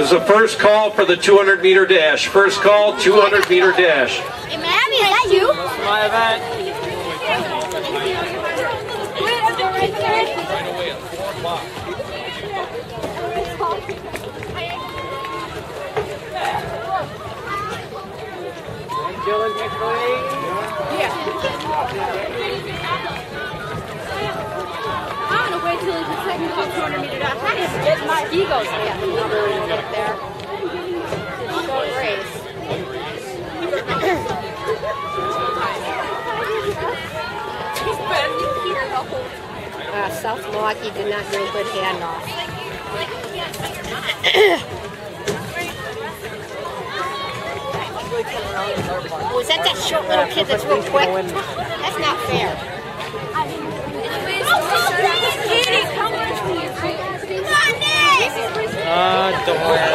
This is the first call for the 200 meter dash. First call, 200 meter dash. Hey, Abby, is that you? My event. Dylan McLean. I'm gonna wait till he's the second call 200 meter dash. That is getting my ego up Uh, South Milwaukee did not do a good handoff. Oh, is that that short little kid that's real quick? That's not fair. Oh, Katie, come with me. Come on, Nick! Uh, don't worry.